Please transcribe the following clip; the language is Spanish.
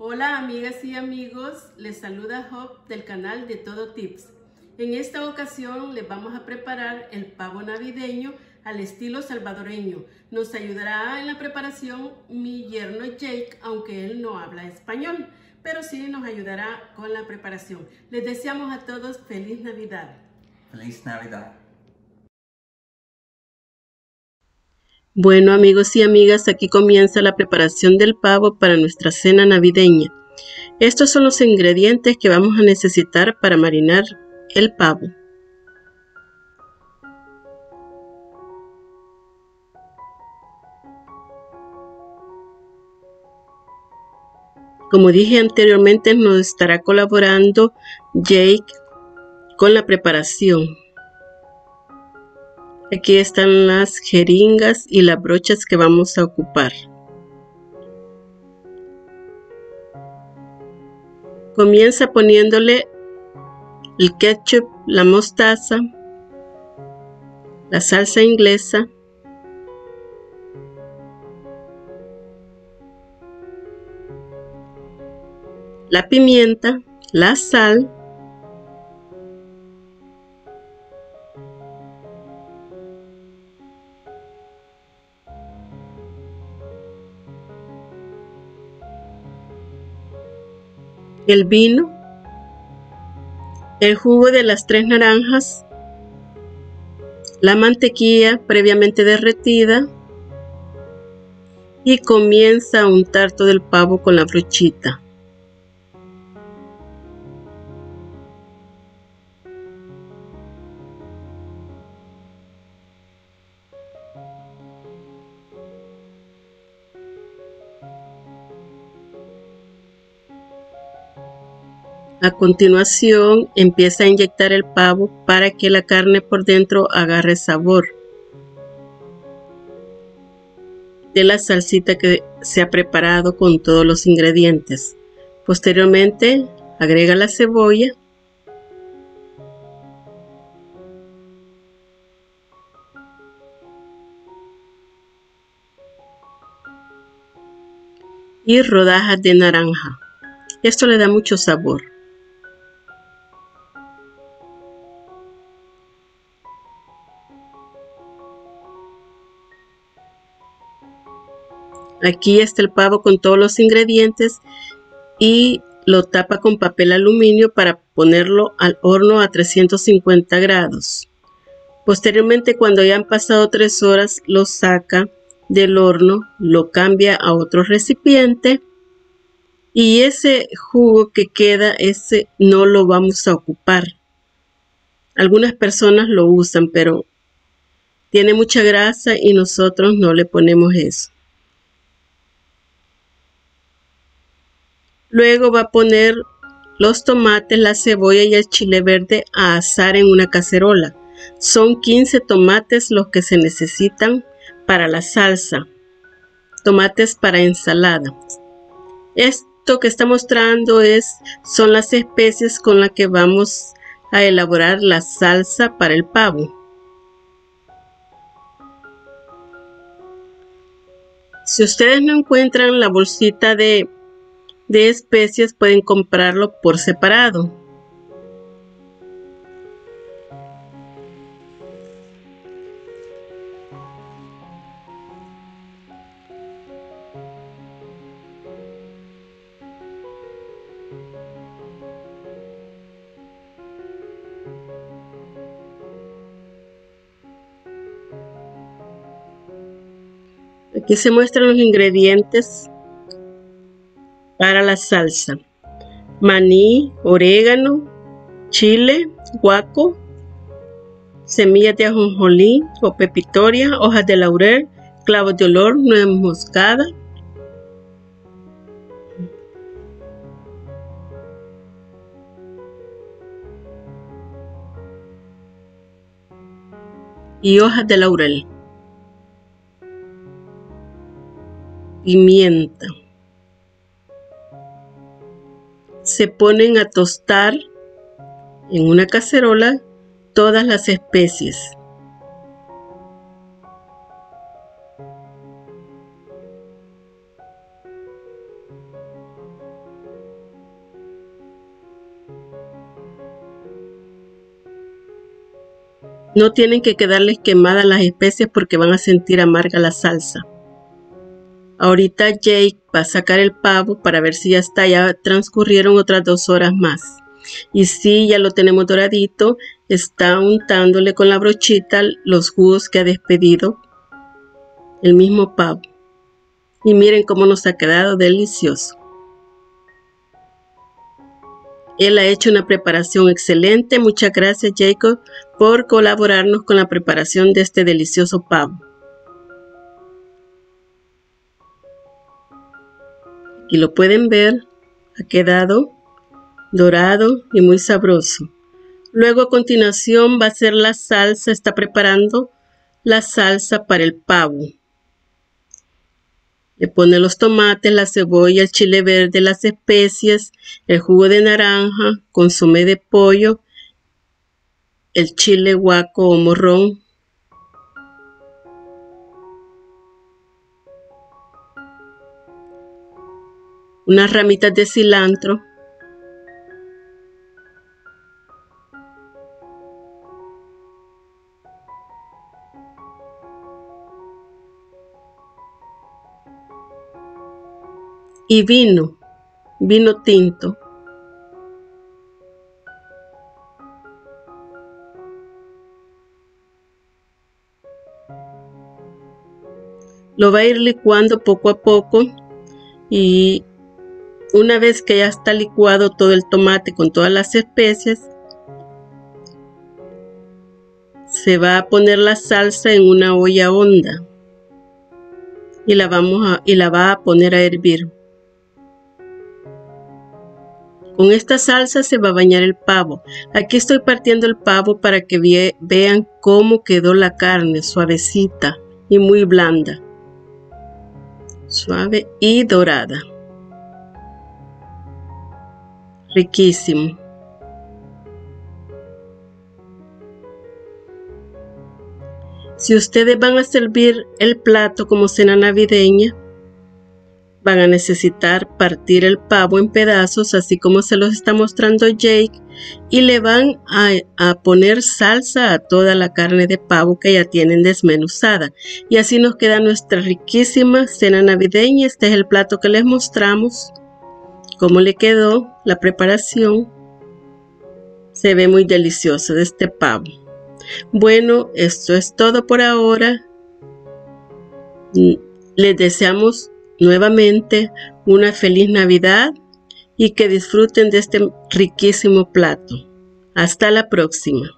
Hola amigas y amigos, les saluda Job del canal de Todo Tips. En esta ocasión les vamos a preparar el pavo navideño al estilo salvadoreño. Nos ayudará en la preparación mi yerno Jake, aunque él no habla español, pero sí nos ayudará con la preparación. Les deseamos a todos feliz Navidad. Feliz Navidad. Bueno amigos y amigas, aquí comienza la preparación del pavo para nuestra cena navideña. Estos son los ingredientes que vamos a necesitar para marinar el pavo. Como dije anteriormente, nos estará colaborando Jake con la preparación. Aquí están las jeringas y las brochas que vamos a ocupar. Comienza poniéndole el ketchup, la mostaza, la salsa inglesa, la pimienta, la sal, el vino, el jugo de las tres naranjas, la mantequilla previamente derretida y comienza a untar todo el pavo con la brochita. A continuación empieza a inyectar el pavo para que la carne por dentro agarre sabor de la salsita que se ha preparado con todos los ingredientes. Posteriormente agrega la cebolla y rodajas de naranja. Esto le da mucho sabor. Aquí está el pavo con todos los ingredientes y lo tapa con papel aluminio para ponerlo al horno a 350 grados. Posteriormente, cuando ya han pasado tres horas, lo saca del horno, lo cambia a otro recipiente y ese jugo que queda, ese no lo vamos a ocupar. Algunas personas lo usan, pero tiene mucha grasa y nosotros no le ponemos eso. Luego va a poner los tomates, la cebolla y el chile verde a asar en una cacerola. Son 15 tomates los que se necesitan para la salsa. Tomates para ensalada. Esto que está mostrando es, son las especies con las que vamos a elaborar la salsa para el pavo. Si ustedes no encuentran la bolsita de de especies pueden comprarlo por separado. Aquí se muestran los ingredientes la salsa. Maní, orégano, chile, guaco, semillas de ajonjolí o pepitoria, hojas de laurel, clavos de olor, nuez moscada, y hojas de laurel. Pimienta se ponen a tostar en una cacerola todas las especies. No tienen que quedarles quemadas las especies porque van a sentir amarga la salsa. Ahorita Jake va a sacar el pavo para ver si ya está. Ya transcurrieron otras dos horas más. Y si ya lo tenemos doradito, está untándole con la brochita los jugos que ha despedido el mismo pavo. Y miren cómo nos ha quedado delicioso. Él ha hecho una preparación excelente. Muchas gracias Jacob por colaborarnos con la preparación de este delicioso pavo. Y lo pueden ver, ha quedado dorado y muy sabroso. Luego a continuación va a ser la salsa, está preparando la salsa para el pavo. Le pone los tomates, la cebolla, el chile verde, las especias, el jugo de naranja, consomé de pollo, el chile guaco o morrón, unas ramitas de cilantro, y vino, vino tinto. Lo va a ir licuando poco a poco y una vez que ya está licuado todo el tomate con todas las especies, se va a poner la salsa en una olla honda y la vamos a y la va a poner a hervir. Con esta salsa se va a bañar el pavo. Aquí estoy partiendo el pavo para que vean cómo quedó la carne, suavecita y muy blanda. Suave y dorada. Riquísimo. Si ustedes van a servir el plato como cena navideña, van a necesitar partir el pavo en pedazos, así como se los está mostrando Jake, y le van a, poner salsa a toda la carne de pavo que ya tienen desmenuzada. Y así nos queda nuestra riquísima cena navideña. Este es el plato que les mostramos. Cómo le quedó la preparación. Se ve muy delicioso de este pavo. Bueno, esto es todo por ahora. Les deseamos nuevamente una feliz Navidad y que disfruten de este riquísimo plato. Hasta la próxima.